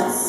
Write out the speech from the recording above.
Jesus.